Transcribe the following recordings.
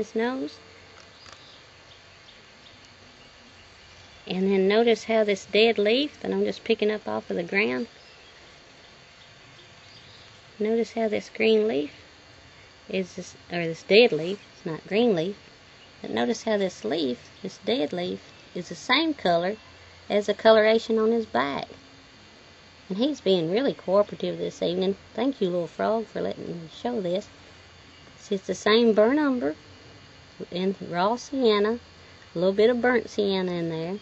his nose. And then notice how this dead leaf that I'm just picking up off of the ground. Notice how this green leaf is this, or this dead leaf, it's not green leaf, but notice how this leaf, this dead leaf, is the same color as the coloration on his back. And he's being really cooperative this evening. Thank you, little frog, for letting me show this. It's the same burnt umber and raw sienna, a little bit of burnt sienna in there.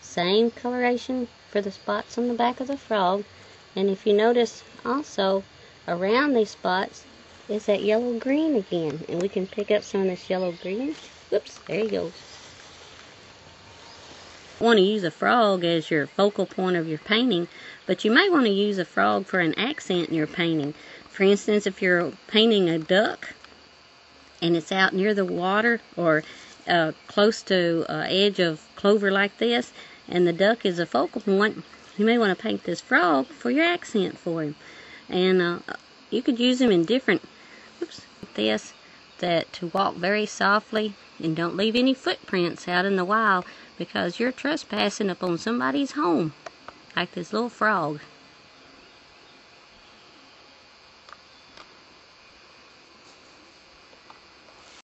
Same coloration for the spots on the back of the frog. And if you notice also around these spots is that yellow green again. And we can pick up some of this yellow green. Whoops, there he goes. want to use a frog as your focal point of your painting, but you may want to use a frog for an accent in your painting. For instance, if you're painting a duck and it's out near the water or uh, close to uh, edge of clover like this, and the duck is a focal point, you may want to paint this frog for your accent for him. And uh, you could use him in different, oops, this, that to walk very softly and don't leave any footprints out in the wild because you're trespassing upon somebody's home, like this little frog.